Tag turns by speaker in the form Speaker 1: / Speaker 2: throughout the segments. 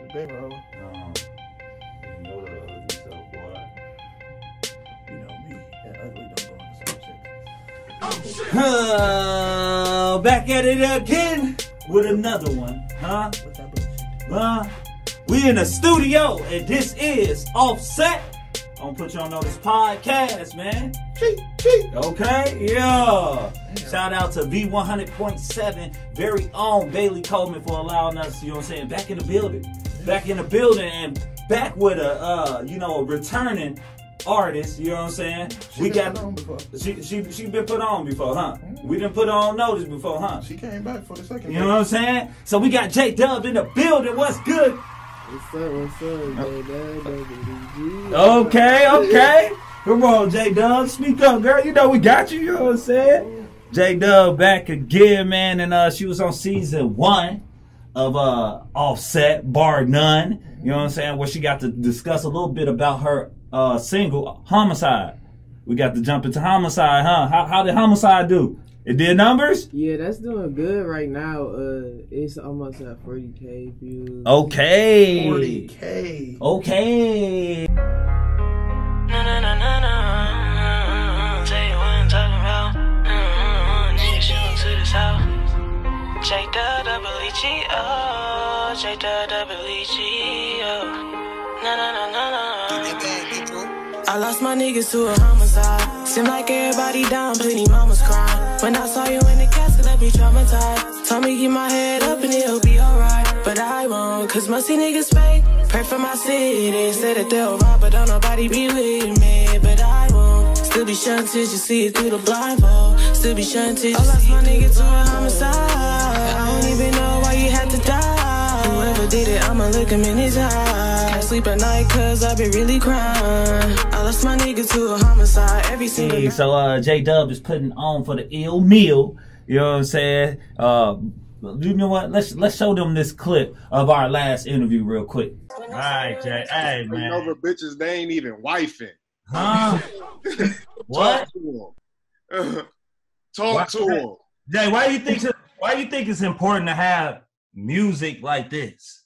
Speaker 1: The big roll.
Speaker 2: Um, you know the ugly stuff, boy.
Speaker 1: You know me. That ugly don't go on the same sex.
Speaker 2: Uh, back at it again with another one, huh?
Speaker 1: What's that bullshit?
Speaker 2: Huh? We in the studio, and this is Offset. I'm gonna put you on this podcast, man.
Speaker 1: Cheat, cheat.
Speaker 2: Okay, yeah. Shout out to V100.7, very own Bailey Coleman for allowing us, you know what I'm saying, back in the building. Back in the building and back with a, uh, you know, a returning artist, you know what I'm saying?
Speaker 1: She
Speaker 2: we
Speaker 1: been
Speaker 2: got,
Speaker 1: put on before.
Speaker 2: she, she, she been put on before, huh? We didn't put her on notice before, huh?
Speaker 1: She came back for the second.
Speaker 2: You know what I'm saying? So we got Ja Dubb in the building. What's good?
Speaker 3: What's up? What's up? Ja Dubb,
Speaker 2: Okay, okay. Come on, Ja Dubb. Speak up, girl. You know we got you. You know what I'm saying? Ja Dubb back again, man. And uh, she was on season one of uh, Offset, Bar None. You know what I'm saying? Where she got to discuss a little bit about her uh, single, Homicide. We got to jump into Homicide, huh? How, how did Homicide do? It did numbers?
Speaker 3: Yeah, that's doing good right now. Uh, it's almost at 40k views.
Speaker 2: Okay.
Speaker 1: 40K.
Speaker 2: Okay.
Speaker 4: Na na na na na. Tell south. J E G O. Na na na na. I lost my niggas to a homicide. Seem like everybody down, plenty mamas crying. When I saw you in the casket, I be traumatized. Told me keep my head up and it'll be alright. But I won't, cause musty niggas fake. Pray for my city, say that they'll rob, but don't nobody be with me. But. Still be shunting till you see it through the blindfold. Still be shunting till you I lost my nigga to a homicide. I don't even know why you had to die. Whoever did it, I'ma look him in his eye. Can't sleep at night cause I be really crying. I lost my nigga to a homicide every single
Speaker 2: Hey,
Speaker 4: night.
Speaker 2: so uh, Ja Dubb is putting on for the ill meal. You know what I'm saying? Uh, you know what? Let's let's show them this clip of our last interview real quick. All right, Jay. Hey,
Speaker 5: Fighting over bitches they ain't even wifing.
Speaker 2: Huh? what?
Speaker 5: Talk to them. Talk
Speaker 2: What?
Speaker 5: to them.
Speaker 2: Jay, why do you think why do you think it's important to have music like this?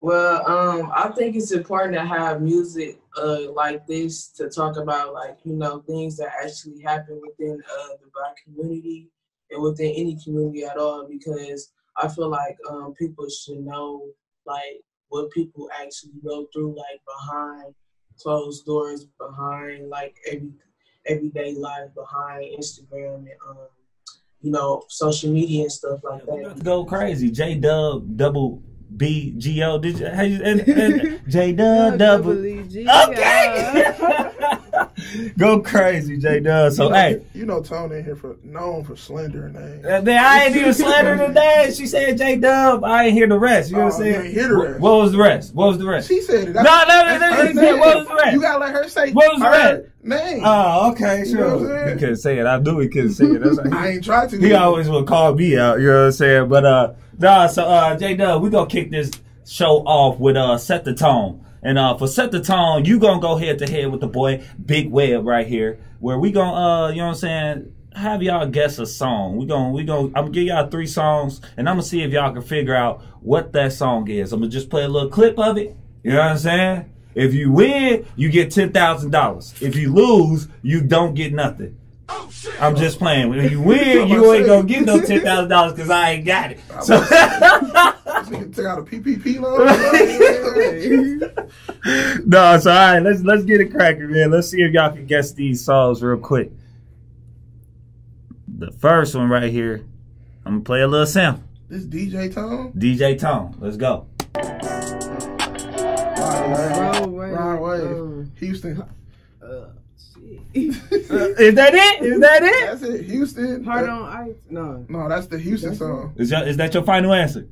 Speaker 3: Well, um, I think it's important to have music uh like this to talk about like you know things that actually happen within uh the black community and within any community at all because I feel like um people should know like what people actually go through like behind closed doors, behind like every everyday life, behind Instagram and um you know social media and stuff like that.
Speaker 2: Go crazy. J Dub double B G O. Did you, how you and, and J Dub double Okay. Go crazy, Ja Dubb. So
Speaker 1: you know,
Speaker 2: hey.
Speaker 1: you know Tone in here for known for slendering names.
Speaker 2: Uh, I ain't even slander today. She said Ja Dubb. I ain't hear the rest. You know what I'm
Speaker 1: Oh, you
Speaker 2: saying?
Speaker 1: ain't hear the rest.
Speaker 2: What was the rest? What was the rest?
Speaker 1: She said it.
Speaker 2: No, no, no, no, no,
Speaker 1: her
Speaker 2: she said, what was the rest?
Speaker 1: You gotta let her say
Speaker 2: What was the rest?
Speaker 1: name.
Speaker 2: Oh, okay,
Speaker 1: You know
Speaker 2: sure. He couldn't say it. I knew he couldn't say it. That's like,
Speaker 1: I ain't tried to.
Speaker 2: he always will call me out. You know what I'm saying? But uh, nah. So uh, Ja Dubb, we gonna kick this show off with uh, set the tone. And uh, for set the tone, you gonna go head to head with the boy Big Web right here, where we gonna uh, you know what I'm saying, have y'all guess a song. We gonna we gonna I'm gonna give y'all three songs, and I'm gonna see if y'all can figure out what that song is. I'm gonna just play a little clip of it. You know what I'm saying? If you win, you get ten thousand dollars. If you lose, you don't get nothing. I'm just playing. When you win, you ain't gonna get no ten thousand dollars because I ain't got it. So.
Speaker 1: This nigga took out a PPP loan.
Speaker 2: no, so all right, let's let's get it cracking, man. Let's see if y'all can guess these songs real quick. The first one right here, I'm gonna play a little sample.
Speaker 1: this DJ Tone.
Speaker 2: DJ Tone, let's go.
Speaker 1: Rod
Speaker 3: Wave.
Speaker 1: Wave. Rod
Speaker 3: Um,
Speaker 1: Houston.
Speaker 3: Uh, shit.
Speaker 2: Is that it? Is that it?
Speaker 1: That's it. Houston.
Speaker 3: Hard
Speaker 1: That-
Speaker 3: on ice. No,
Speaker 1: No, that's the Houston
Speaker 3: That's
Speaker 1: song.
Speaker 2: Is, that, is that your final answer?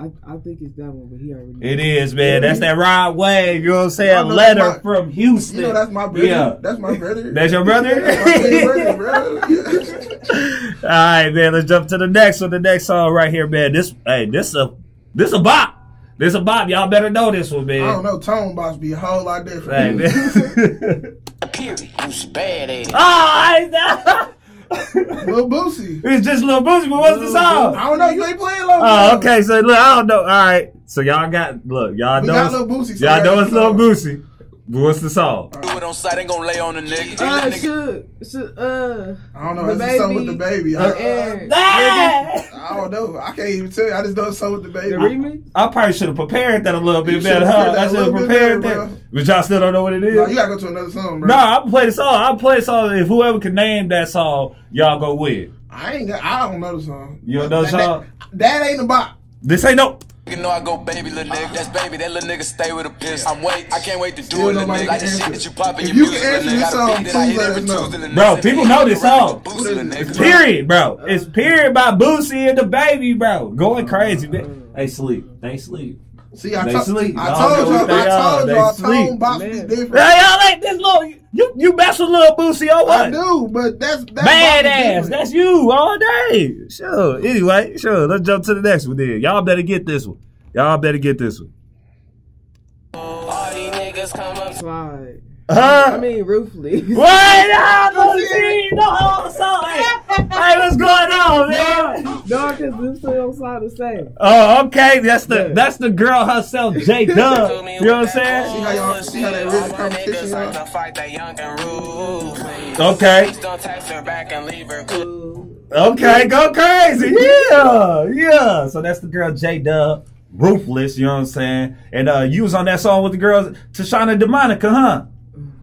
Speaker 3: I, I think it's that one, but he already.
Speaker 2: It is, man. That's that Rod Wave. You know what I'm saying?
Speaker 1: I
Speaker 2: Letter
Speaker 1: my-
Speaker 2: from Houston.
Speaker 1: You know that's my brother.
Speaker 2: Yeah.
Speaker 1: That's my brother.
Speaker 2: That's your brother?
Speaker 1: That's brother, bro.
Speaker 2: All right, man. Let's jump to the next one. The next song right here, man. This, hey, this a, this a bop. This a bop. Y'all better know this one, man.
Speaker 1: I don't know. Tone boss be a whole lot different.
Speaker 2: Hey,
Speaker 1: different.
Speaker 2: man.
Speaker 6: Period. You bad ass.
Speaker 2: oh, I know.
Speaker 1: Lil Boosie.
Speaker 2: It's just Lil Boosie, but what's the song?
Speaker 1: I don't know. You ain't playing Lil
Speaker 2: Oh, okay. So look, I don't know. All right. So y'all got look. Y'all
Speaker 1: We
Speaker 2: know.
Speaker 1: got Lil Boosie. so
Speaker 2: Y'all know it's Lil Boosie. But what's the song?
Speaker 6: Do it on site, ain't gonna lay on the nigga.
Speaker 3: Uh, should, should, uh,
Speaker 1: I don't know.
Speaker 3: The
Speaker 1: It's something with the baby. I,
Speaker 3: Aaron.
Speaker 2: Ah!
Speaker 1: I don't know. I can't even tell you. I just know it's something with the baby.
Speaker 3: the remix?
Speaker 2: I probably should have prepared that a little bit
Speaker 1: You
Speaker 2: better,
Speaker 1: should've
Speaker 2: huh?
Speaker 1: prepared that
Speaker 2: I
Speaker 1: a
Speaker 2: should have prepared
Speaker 1: better,
Speaker 2: that.
Speaker 1: bro.
Speaker 2: But y'all still don't know what it is?
Speaker 1: No, you gotta go to another song, bro.
Speaker 2: No, I play the song. I play the song. If whoever can name that song, y'all go with.
Speaker 1: I ain't got. I don't know the song.
Speaker 2: You don't know the song?
Speaker 1: That, that ain't about.
Speaker 2: This ain't no.
Speaker 6: You know I go baby, little nigga. That's baby. That little nigga stay with a piss. I'm wait. I can't wait to do
Speaker 1: Still
Speaker 6: it, little
Speaker 1: nobody
Speaker 6: nigga. Like the shit that you pop in your
Speaker 1: you
Speaker 6: music,
Speaker 1: can
Speaker 6: little
Speaker 1: answer
Speaker 6: nigga.
Speaker 1: this
Speaker 6: Got a beat that I
Speaker 1: please
Speaker 6: hit every. Tuesday,
Speaker 2: Bro, people know this song.
Speaker 6: Boost.
Speaker 2: Period, bro. It's period by Boosie and DaBaby, bro. Going uh-huh. crazy, man. They sleep. They sleep.
Speaker 1: See, I,
Speaker 2: They
Speaker 1: to-
Speaker 2: sleep.
Speaker 1: I
Speaker 2: Y'all
Speaker 1: told y'all. I
Speaker 2: are.
Speaker 1: told y'all.
Speaker 2: sleep.
Speaker 1: Tone box is different.
Speaker 2: Hey, y'all like this little. You you mess with little Boosie or
Speaker 1: I do, but that's that's
Speaker 2: Badass. That's you all day. Sure. Anyway, sure. Let's jump to the next one then. Y'all better get this one. Y'all better get this one.
Speaker 4: All these niggas come up.
Speaker 3: Slide.
Speaker 2: Huh?
Speaker 3: I mean, ruthless.
Speaker 2: Wait up, Boosie! The whole song. Hey, hey, what's going on, man?
Speaker 3: No, because this still don't sound the same.
Speaker 2: Oh, okay. That's the
Speaker 3: Yeah.
Speaker 2: that's the girl herself, J Dub. You know what I'm saying?
Speaker 1: See how y'all see how that really competition y'all?
Speaker 4: to fight that young and rude.
Speaker 2: Okay.
Speaker 4: Don't text her back and leave her cool.
Speaker 2: Okay, go crazy. Yeah, yeah. So that's the girl Ja Dubb, ruthless. You know what I'm saying? And uh, you was on that song with the girls Tashana Demonica, huh?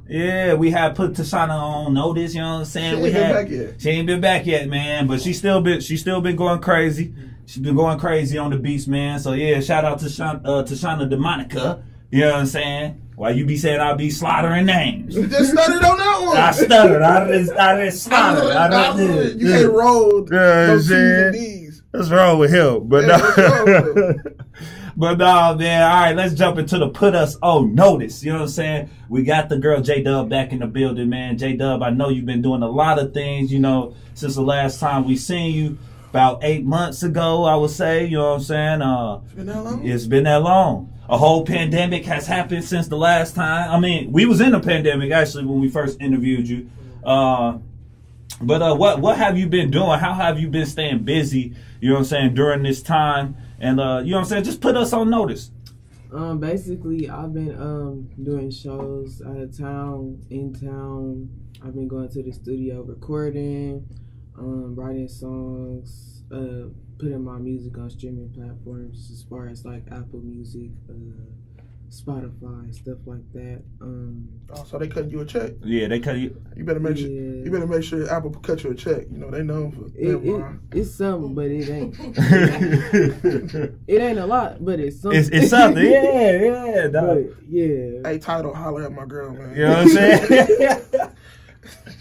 Speaker 2: Yeah, we had put Tashana on notice. You know what I'm saying?
Speaker 1: She
Speaker 2: we
Speaker 1: ain't been
Speaker 2: had,
Speaker 1: back yet.
Speaker 2: She ain't been back yet, man. But she still been she still been going crazy. She's been going crazy on the beats, man. So yeah, shout out to Shan, uh, Tashana Demonica. You know what I'm saying? Why you be saying I be slaughtering names?
Speaker 1: You just stuttered on that one.
Speaker 2: I stuttered. I didn't. I
Speaker 1: I knew it.
Speaker 2: I
Speaker 1: I
Speaker 2: didn't.
Speaker 1: knew. You can't roll
Speaker 2: Yeah,
Speaker 1: those C's and D's.
Speaker 2: What's wrong with him? But
Speaker 1: Yeah, what's wrong with
Speaker 2: no. but no, man. All right, let's jump into the put us on notice. You know what I'm saying? We got the girl Ja Dubb back in the building, man. Ja Dubb, I know you've been doing a lot of things. You know, since the last time we seen you, about eight months ago, I would say. You know what I'm saying? Uh,
Speaker 1: It's been that long?
Speaker 2: it's been that long. A whole pandemic has happened since the last time. I mean, we was in a pandemic actually when we first interviewed you. Uh, but uh, what what have you been doing? How have you been staying busy? You know what I'm saying during this time, and uh, you know what I'm saying. Just put us on notice.
Speaker 3: Um, basically, I've been um doing shows out of town, in town. I've been going to the studio recording, um, writing songs, uh, putting my music on streaming platforms as far as like Apple Music, uh, Spotify, stuff like that. Um,
Speaker 1: Oh, so they cut you a check.
Speaker 2: Yeah, they cut you.
Speaker 1: You better make sure. You better make sure Apple cut you a check. You know they know for.
Speaker 3: it, it, it's something, but it ain't. It ain't a lot, but it's something.
Speaker 2: it's something. Yeah, yeah, dog.
Speaker 3: But yeah.
Speaker 1: Hey, title, holler at my girl, man.
Speaker 2: You know what I'm saying?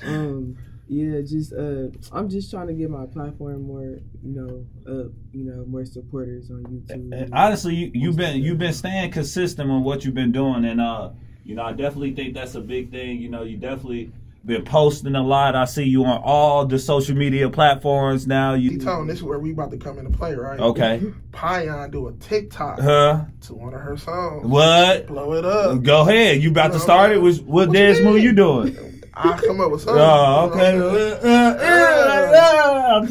Speaker 3: um yeah just uh i'm just trying to get my platform more you know up you know more supporters on youtube
Speaker 2: honestly, you, you've been you've been staying consistent on what you've been doing, and uh, you know, I definitely think that's a big thing. You know, you definitely been posting a lot. I see you on all the social media platforms now.
Speaker 1: He
Speaker 2: You
Speaker 1: told this is where we about to come into play, right?
Speaker 2: okay?
Speaker 1: Payan do a TikTok
Speaker 2: Huh?
Speaker 1: to one of her songs.
Speaker 2: What?
Speaker 1: Blow it up.
Speaker 2: Go ahead. You about to start it?
Speaker 1: man.
Speaker 2: What, what
Speaker 1: What
Speaker 2: dance move you doing?
Speaker 1: I come up with something.
Speaker 2: Oh,
Speaker 1: you know what okay. Uh,
Speaker 2: uh,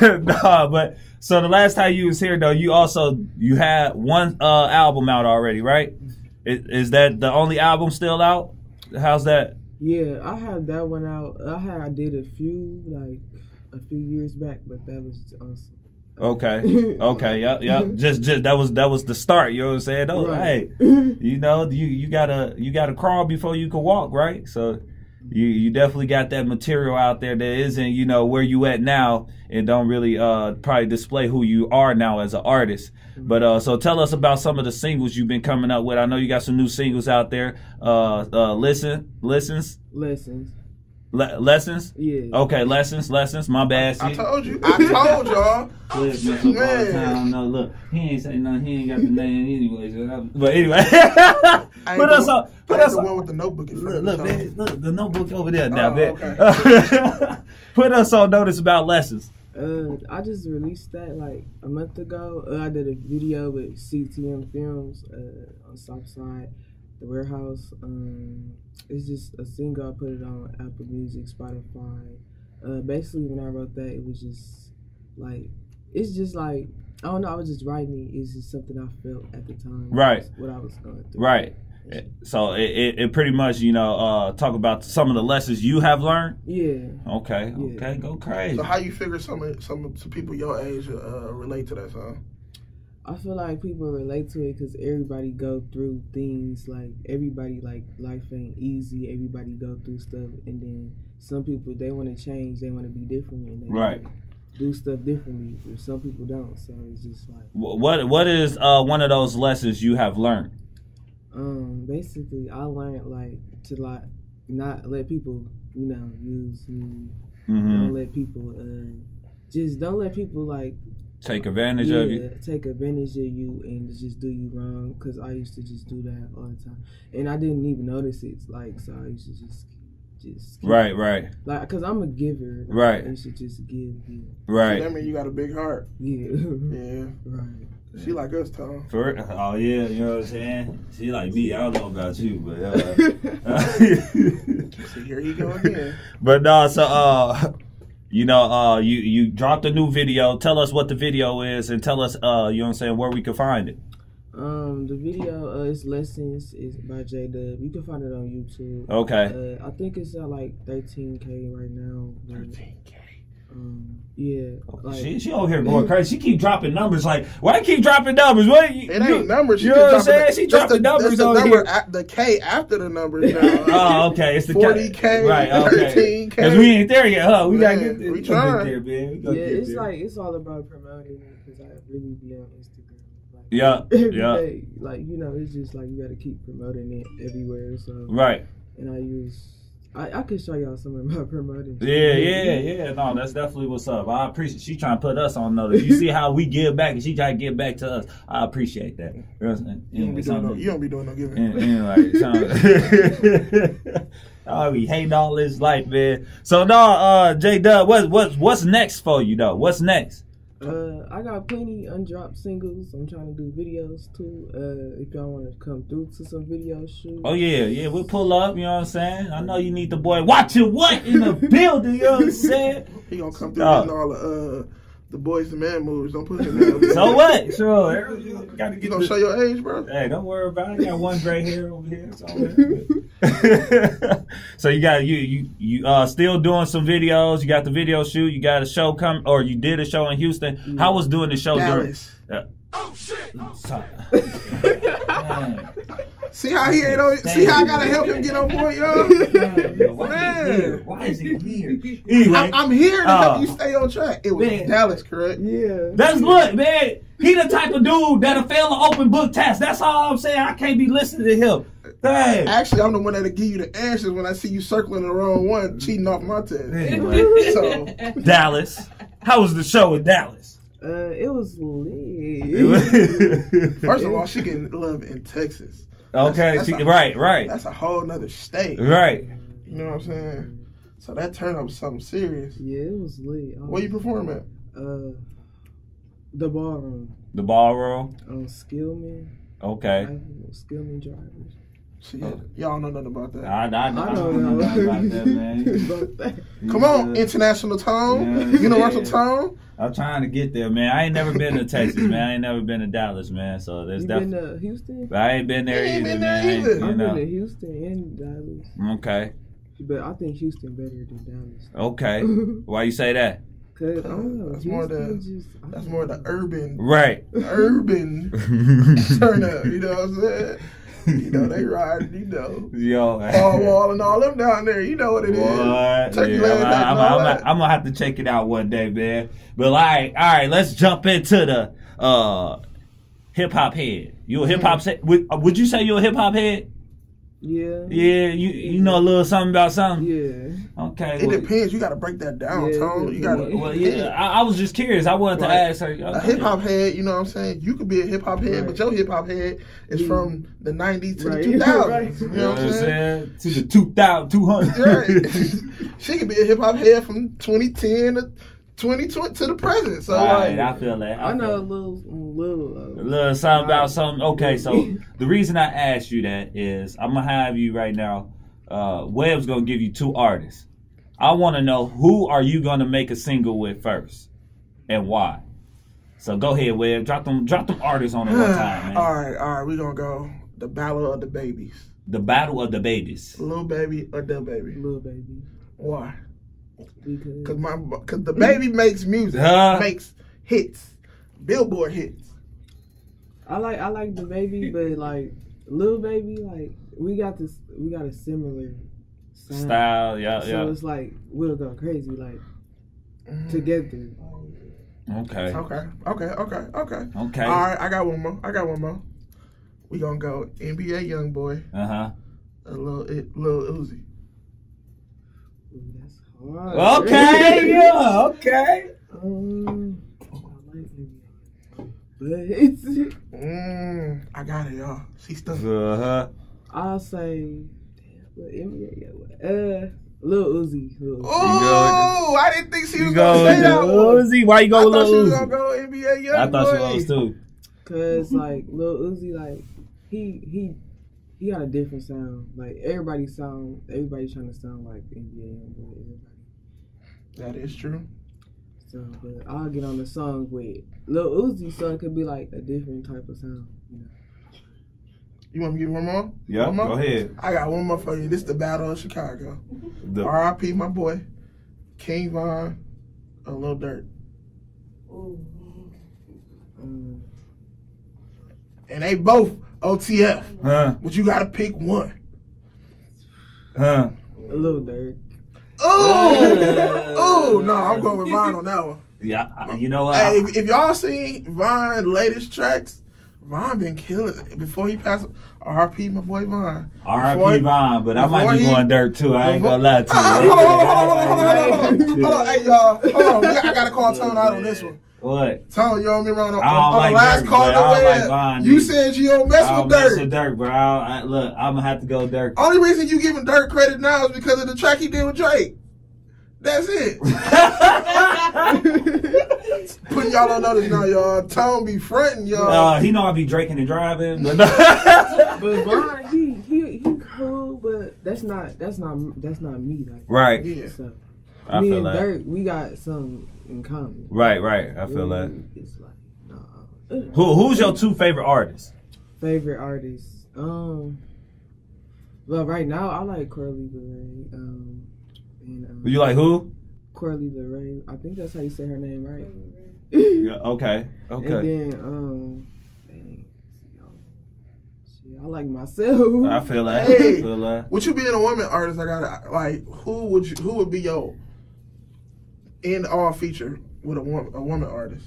Speaker 2: uh, nah, but so the last time you was here though, you also you had one uh album out already, right? Is, is that the only album still out? How's that?
Speaker 3: yeah i had that one out i had i did a few like a few years back but that was awesome
Speaker 2: Okay. Okay. Yep. Yep. Just, just that was that was the start. You know what I'm saying? Oh,
Speaker 3: Right.
Speaker 2: hey, you know, you you gotta you gotta crawl before you can walk, right? So. You, you definitely got that material out there that isn't you know where you at now and don't really uh probably display who you are now as an artist but uh so tell us about some of the singles you've been coming up with i know you got some new singles out there uh uh listen listens
Speaker 3: lessons
Speaker 2: le- lessons
Speaker 3: yeah
Speaker 2: okay lessons lessons my bad
Speaker 1: I
Speaker 2: see?
Speaker 1: told you. I told y'all.
Speaker 2: Cliff mess up all the
Speaker 1: Man.
Speaker 2: time. No, look, he ain't say nothing. He ain't got the name anyway. so But anyway, put us
Speaker 1: the-
Speaker 2: on. Put
Speaker 1: ain't
Speaker 2: us
Speaker 1: the
Speaker 2: on.
Speaker 1: one with the notebook in
Speaker 2: Look, look, man, look, the notebook over there now,
Speaker 1: Oh,
Speaker 2: man. Put us on notice about lessons.
Speaker 3: uh i just released that like a month ago uh, i did a video with ctm films uh on southside the warehouse. Um, it's just a single. I put it on Apple Music, Spotify. Uh, basically, when I wrote that, it was just like it's just like I don't know. I was just writing it. It's just something I felt at the time.
Speaker 2: Right.
Speaker 3: What I was going through.
Speaker 2: Right. So it, it, it pretty much, you know, uh, talk about some of the lessons you have learned.
Speaker 3: Yeah.
Speaker 2: Okay,
Speaker 3: Yeah.
Speaker 2: okay, go crazy.
Speaker 1: So how you figure some of- some of- some people your age uh, relate to that song?
Speaker 3: I feel like people relate to it because everybody go through things. Like everybody, like life ain't easy. Everybody go through stuff, and then some people they want to change. They want to be different, and they
Speaker 2: Right.
Speaker 3: do stuff differently. But some people don't. So it's just like,
Speaker 2: What what is uh, one of those lessons you have learned?
Speaker 3: um, basically, I learned like to like not let people, you know, use me.
Speaker 2: hmm
Speaker 3: Don't let people, uh, just don't let people like
Speaker 2: Take advantage
Speaker 3: yeah,
Speaker 2: of you.
Speaker 3: take advantage of you and just do you wrong. Cause I used to just do that all the time, and I didn't even notice it. Like so, I used to just, just keep-
Speaker 2: Right, right,
Speaker 3: Like, cause I'm a giver. Like,
Speaker 2: Right.
Speaker 3: I should just give, give.
Speaker 2: right.
Speaker 1: That mean you got a big heart.
Speaker 3: Yeah.
Speaker 1: Yeah,
Speaker 3: right.
Speaker 1: she like us, Tom.
Speaker 2: For, oh yeah, you know what I'm saying. She like me. I don't know about you, but uh,
Speaker 1: See, here you go again.
Speaker 2: but no. So uh, you know, uh, you you dropped a new video. Tell us what the video is, and tell us uh, you know what I'm saying, where we can find it.
Speaker 3: Um, the video uh, is lessons is by Ja Dubb. You can find it on YouTube.
Speaker 2: Okay.
Speaker 3: Uh, I think it's at like 13k right now. but, Um, yeah. Like,
Speaker 2: She she over here going crazy. She keep dropping numbers. Like, why you keep dropping numbers? What? You,
Speaker 1: It ain't
Speaker 2: you-
Speaker 1: numbers.
Speaker 2: You know what I'm saying? She
Speaker 1: that's
Speaker 2: dropping
Speaker 1: the,
Speaker 2: numbers
Speaker 1: that's the
Speaker 2: over
Speaker 1: number
Speaker 2: here.
Speaker 1: at- the K after the numbers now.
Speaker 2: Oh, okay. It's the
Speaker 1: 40K,
Speaker 2: right? Okay.
Speaker 1: 13K.
Speaker 2: Because we ain't there yet, huh? We gotta get there.
Speaker 1: we
Speaker 2: We
Speaker 1: trying.
Speaker 2: get there, man. We
Speaker 3: yeah,
Speaker 2: gonna
Speaker 3: it's
Speaker 2: there.
Speaker 3: like it's all about promoting it because I really be on Instagram. Like,
Speaker 2: Yeah, yeah.
Speaker 3: day. Like you know, it's just like you got to keep promoting it everywhere. So
Speaker 2: right.
Speaker 3: and I use. I, I can show y'all some of my promoting.
Speaker 2: Yeah, yeah, yeah. No, that's definitely what's up. I appreciate. She trying to put us on notice. You see how we give back, and she try to give back to us. I appreciate that. You know what
Speaker 1: You don't be doing no,
Speaker 2: Something-
Speaker 1: you don't be doing no giving.
Speaker 2: and, and like, some- oh, we hating all this life, man. So no, uh, Ja Dubb, what what's what's next for you though? What's next?
Speaker 3: Uh, I got plenty undropped singles. I'm trying to do videos too. Uh, if y'all want to come through to some video shoots.
Speaker 2: Oh yeah, yeah, we'll pull up. You know what I'm saying? I know you need the boy watching what in the building. You know what I'm saying?
Speaker 1: He gonna come through getting all the uh the boys the man moves. Don't put him there.
Speaker 2: So what? Sure, you gotta
Speaker 1: You
Speaker 2: get
Speaker 1: gonna
Speaker 2: the-
Speaker 1: show your age, bro?
Speaker 2: Hey, don't worry about it. I got one gray hair over here. It's all so you got you you you uh still doing some videos. You got the video shoot. You got a show come or you did a show in Houston. How was doing the show
Speaker 1: Dallas.
Speaker 2: during? Uh, Man.
Speaker 1: See how he ain't on. See how I gotta help him get on point, yo.
Speaker 2: Why
Speaker 1: Man.
Speaker 2: is he here? Why is he here? Anyway,
Speaker 1: I'm, I'm here to
Speaker 2: Oh.
Speaker 1: help uh, you stay on track. It was
Speaker 2: Man.
Speaker 1: Dallas, correct?
Speaker 3: Yeah.
Speaker 2: That's look, man. He the type of dude that'll fail an open book test. That's all I'm saying. I can't be listening to him. Dang.
Speaker 1: Actually, I'm the one that'll give you the answers when I see you circling the wrong one, cheating off my test.
Speaker 2: Anyway,
Speaker 1: So
Speaker 2: Dallas. How was the show in Dallas?
Speaker 3: Uh, it was lit.
Speaker 1: first of all, she getting love in Texas.
Speaker 2: okay,
Speaker 1: That's
Speaker 2: she-
Speaker 1: a-
Speaker 2: right, right,
Speaker 1: That's a whole nother state.
Speaker 2: right.
Speaker 1: You know what I'm saying? So that turned up something serious.
Speaker 3: Yeah, it was lit. I
Speaker 1: Where you perform at?
Speaker 3: Uh, the ballroom
Speaker 2: The ballroom.
Speaker 3: on Skillman.
Speaker 2: Okay.
Speaker 3: Driver- Skillman drivers.
Speaker 1: Shit, y'all know nothing about that.
Speaker 2: I, I, I,
Speaker 3: I don't know
Speaker 2: about that, man.
Speaker 3: About that.
Speaker 1: Come on, international tone,
Speaker 2: Yeah.
Speaker 1: universal
Speaker 2: Yeah.
Speaker 1: tone.
Speaker 2: I'm trying to get there, man. I ain't never been to Texas, man. I ain't never been to Dallas, man. So there's
Speaker 3: You been
Speaker 2: definitely.
Speaker 3: to Houston?
Speaker 2: I ain't been there
Speaker 1: You ain't
Speaker 2: either,
Speaker 1: been there
Speaker 2: man. I ain't- You
Speaker 3: I've been to. Houston and Dallas,
Speaker 2: Okay.
Speaker 3: but I think Houston better than Dallas.
Speaker 2: Okay. Why you say that?
Speaker 3: Cause I don't know.
Speaker 1: That's more the-
Speaker 3: Houston just,
Speaker 1: That's more the urban,
Speaker 2: Right.
Speaker 1: urban turn up. You know what I'm saying? You know they ride. You know,
Speaker 2: Yo.
Speaker 1: Paul Wall and all them down there. You know what it is.
Speaker 2: What?
Speaker 1: Turkey
Speaker 2: Yeah,
Speaker 1: Land
Speaker 2: I'm, I'm, I'm. I'm gonna have to check it out one day, man. But all right, all right, let's jump into the uh, hip hop head. You a hip hop? se- Would, would you say you're a hip hop head?
Speaker 3: Yeah.
Speaker 2: Yeah, you you know a little something about something.
Speaker 3: Yeah.
Speaker 2: Okay.
Speaker 1: It
Speaker 2: well-
Speaker 1: depends. You got to break that down,
Speaker 3: Yeah,
Speaker 1: Tone. You got to.
Speaker 2: Well, yeah, I, I was just curious. I wanted to ask her.
Speaker 1: A hip hop head, you know what I'm saying? You could be a hip hop head,
Speaker 3: Right.
Speaker 1: but your hip hop head is
Speaker 3: Yeah.
Speaker 1: from the 90s to
Speaker 3: Right.
Speaker 1: the 2000s.
Speaker 3: Right.
Speaker 1: You
Speaker 2: You
Speaker 1: know what I'm saying?
Speaker 2: To the 2,000, 200.
Speaker 1: Right. she could be a hip hop head from 2010 to 2020 to the present. So
Speaker 2: Right,
Speaker 1: like,
Speaker 2: I feel that.
Speaker 3: I know
Speaker 2: feel
Speaker 3: a
Speaker 2: that.
Speaker 3: little, little.
Speaker 2: A
Speaker 3: Uh,
Speaker 2: little something about something. Okay, so the reason I asked you that is I'm gonna have you right now. Uh, Webb's gonna give you two artists. I want to know who are you gonna make a single with first, and why. So go ahead, Webb. Drop them, drop them artists on it one time, man.
Speaker 1: all right, all right, we gonna go the battle of the babies.
Speaker 2: The battle of the babies.
Speaker 1: Little baby or DaBaby?
Speaker 3: little baby.
Speaker 1: Why?
Speaker 3: Because
Speaker 1: my cause DaBaby makes music,
Speaker 2: Huh?
Speaker 1: makes hits, Billboard hits.
Speaker 3: I like I like DaBaby, but like little baby, like we got this, we got a similar sound.
Speaker 2: Style, yeah,
Speaker 3: So
Speaker 2: yeah.
Speaker 3: it's like we'll go crazy, like together.
Speaker 2: Okay,
Speaker 1: Okay, okay, okay, okay.
Speaker 2: okay.
Speaker 1: All right, I got one more. I got one more. We gonna go NBA YoungBoy,
Speaker 2: Uh huh.
Speaker 1: a little it, little Uzi.
Speaker 3: Ooh, that's hard.
Speaker 2: Okay, yeah, okay.
Speaker 3: Um, I but it's.
Speaker 1: Mm, I got it, y'all. She stuck.
Speaker 2: Uh huh.
Speaker 3: I'll say, damn, what NBA? yeah, what- Uh, Lil Uzi. Lil Uzi.
Speaker 1: Oh, I didn't think she
Speaker 2: You
Speaker 1: was gonna say
Speaker 2: with
Speaker 1: that
Speaker 2: Lil
Speaker 1: one.
Speaker 2: Uzi. Why you go with
Speaker 1: thought she was
Speaker 2: Uzi?
Speaker 1: gonna go NBA young
Speaker 2: I thought
Speaker 1: boy.
Speaker 2: she was too.
Speaker 3: Cause like Lil Uzi, like he he he got a different sound. Like everybody sound, everybody trying to sound like NBA YoungBoy. Everybody.
Speaker 1: That is true.
Speaker 3: So, but I'll get on the song with Lil Uzi. So it could be like a different type of sound. You know.
Speaker 1: You want me to give one more?
Speaker 2: Yeah,
Speaker 1: One more?
Speaker 2: go ahead.
Speaker 1: I got one more for you. This is the Battle of Chicago.
Speaker 2: The-
Speaker 1: R.I.P. My boy, King Von, a Lil Durk,
Speaker 3: Um,
Speaker 1: and they both OTF.
Speaker 2: huh?
Speaker 1: But you gotta pick one.
Speaker 2: Huh?
Speaker 3: a Lil Durk.
Speaker 1: Oh, oh no, I'm going with Von on that one.
Speaker 2: Yeah, I- you know what?
Speaker 1: Hey, if, if y'all seen Von's latest tracks, Von been killing it. Before he passed, R.I.P. my boy
Speaker 2: R.I.P.
Speaker 1: he-
Speaker 2: Von, but I might be
Speaker 1: he-
Speaker 2: going Durk too. I ain't gonna lie to you.
Speaker 1: on, hold on, hold on, hold on, hold on, hold on. Hey y'all, hold on. I gotta call Tone out on this one.
Speaker 2: What?
Speaker 1: Tone, you don't me wrong. On,
Speaker 2: I don't
Speaker 1: on
Speaker 2: like
Speaker 1: the last
Speaker 2: Durk,
Speaker 1: call to
Speaker 2: I like
Speaker 1: you said you don't mess
Speaker 2: I'll
Speaker 1: with
Speaker 2: mess
Speaker 1: Durk.
Speaker 2: with Durk, bro. I, I, look, I'm gonna have to go Durk.
Speaker 1: Only reason you giving Durk credit now is because of the track he did with Drake. That's it. Putting y'all on notice now, y'all. Tone be fronting y'all.
Speaker 2: Uh, he know I be drinking and driving, but
Speaker 3: But Von, he he he cool, but that's not that's not that's not me. Like
Speaker 2: right,
Speaker 1: yeah.
Speaker 3: so.
Speaker 2: I
Speaker 3: me
Speaker 2: feel
Speaker 3: and
Speaker 2: that.
Speaker 3: Durk, we got some in common.
Speaker 2: Right, right. I feel that.
Speaker 3: It's like nah.
Speaker 2: Who, who's your two favorite artists?
Speaker 3: Favorite artists. Um. Well, right now I like Corley Leray. Um, and um,
Speaker 2: You like who?
Speaker 3: Corley Leray. I think that's how you say her name, right?
Speaker 2: Yeah, okay, Okay.
Speaker 3: And
Speaker 2: okay.
Speaker 3: then um, dang, shit, I like myself.
Speaker 2: I feel that.
Speaker 1: Hey.
Speaker 2: I feel that.
Speaker 1: With you being a woman artist, I got like who would you who would be your end all feature with a woman a woman artist?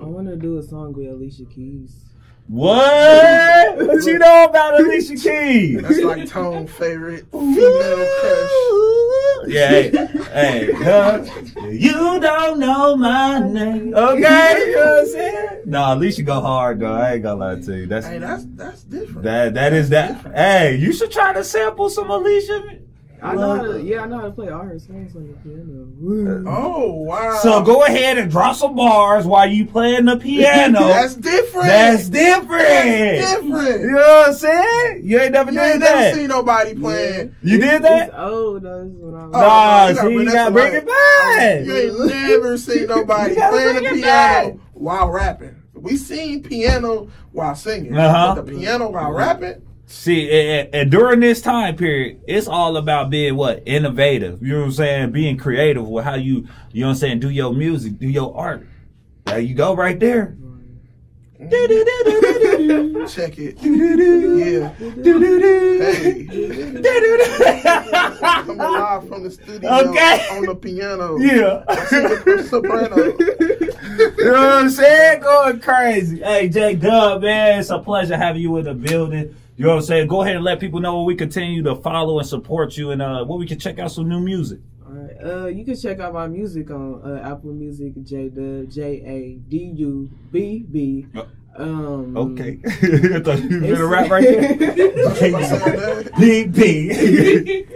Speaker 3: I want to do a song with Alicia Keys.
Speaker 2: What? What you know about Alicia Keys?
Speaker 1: That's like Tone favorite female crush.
Speaker 2: Yeah, hey, hey, huh? You don't know my name. Okay, you know what I'm saying? No, Alicia go hard though. I ain't gonna lie to you. That's
Speaker 1: Hey, that's that's different.
Speaker 2: that that is that. Hey, you should try to sample some Alicia.
Speaker 3: I know how to, yeah, I know how to play all her songs on the piano.
Speaker 1: oh wow.
Speaker 2: So go ahead and drop some bars while you playing the piano.
Speaker 1: That's different.
Speaker 2: That's different.
Speaker 1: That's
Speaker 2: You know what I'm saying? You ain't never
Speaker 1: You
Speaker 2: did
Speaker 1: ain't never
Speaker 2: that.
Speaker 1: seen nobody playing.
Speaker 2: You did that?
Speaker 3: old though. It's when I was
Speaker 1: Oh,
Speaker 2: Nah,
Speaker 1: you gotta
Speaker 2: see,
Speaker 1: bring
Speaker 2: you
Speaker 1: that
Speaker 2: gotta
Speaker 1: to
Speaker 2: bring it back.
Speaker 1: You ain't never seen nobody playing the piano
Speaker 2: back.
Speaker 1: while rapping. We seen piano while singing,
Speaker 2: Uh-huh.
Speaker 1: but the piano while rapping.
Speaker 2: See, and, and during this time period, it's all about being what innovative. You know what I'm saying? Being creative with how you, you know what I'm saying, do your music, do your art. There you go, right there.
Speaker 1: Check it. Yeah. Hey. Coming live from the studio
Speaker 2: Okay.
Speaker 1: on the piano.
Speaker 2: Yeah.
Speaker 1: Soprano.
Speaker 2: you know what I'm saying? Going crazy. Hey, Ja Dubb, man, it's a pleasure having you in the building. You know what I'm saying? Go ahead and let people know where we continue to follow and support you and uh where we can check out some new music.
Speaker 3: All right. Uh, you can check out my music on uh, Apple Music, J J A D U B B. Um.
Speaker 2: Okay. I thought you
Speaker 3: it's-
Speaker 2: gonna rap right there. B B.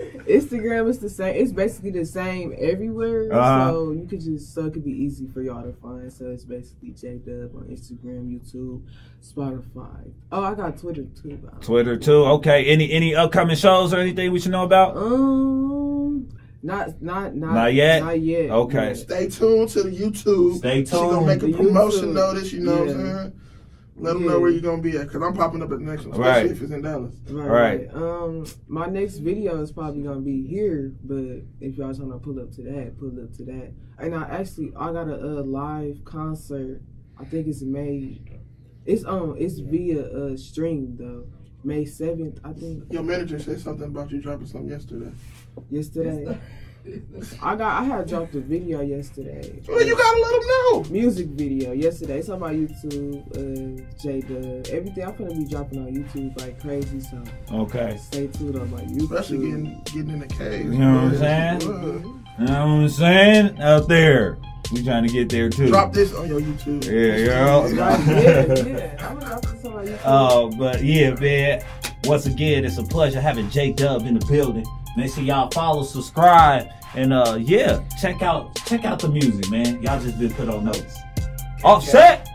Speaker 3: Instagram is the same. It's basically the same everywhere.
Speaker 2: Uh-huh.
Speaker 3: So you could just so it could be easy for y'all to find. So it's basically Ja Dubb on Instagram, YouTube, Spotify. Oh, I got Twitter too. Though.
Speaker 2: Twitter too. Okay. Any any upcoming shows or anything we should know about?
Speaker 3: Um, not not not
Speaker 2: Not yet?
Speaker 3: Not yet.
Speaker 2: Okay.
Speaker 3: but-
Speaker 1: Stay tuned to the YouTube.
Speaker 2: Stay tuned.
Speaker 1: She gonna make a
Speaker 3: The
Speaker 1: promotion
Speaker 3: YouTube.
Speaker 1: notice. You know what I'm saying? Let them
Speaker 3: Yeah.
Speaker 1: know where you're gonna be at, cause I'm popping up at the next one, especially
Speaker 2: Right.
Speaker 1: if it's in Dallas.
Speaker 3: Right,
Speaker 2: Right.
Speaker 3: right. Um, my next video is probably gonna be here, but if y'all trying to pull up to that, pull up to that. And I actually I got a, uh live concert. I think it's May. It's um it's via uh stream though. May seventh, I think.
Speaker 1: Your manager said something about you dropping something yesterday.
Speaker 3: Yesterday, I got I had dropped a video yesterday.
Speaker 1: Well, you gotta let them know.
Speaker 3: music video yesterday. It's on my YouTube, uh, Ja Dubb. Everything I'm gonna be dropping on YouTube like crazy. So
Speaker 2: Okay.
Speaker 3: stay tuned on my YouTube.
Speaker 1: Especially getting getting in the cave.
Speaker 2: You know what I'm saying? You know what I'm saying? Out there. We trying to get there too.
Speaker 1: Drop this on your YouTube.
Speaker 2: Yeah,
Speaker 3: Right,
Speaker 2: yeah.
Speaker 3: yeah, yeah. I'm gonna drop this on my YouTube.
Speaker 2: Uh, but yeah, man. Once again, it's a pleasure having Ja Dubb in the building. Make sure y'all follow, subscribe, and uh, yeah, check out check out the music, man. Y'all just been put on notes. Offset.